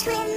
swim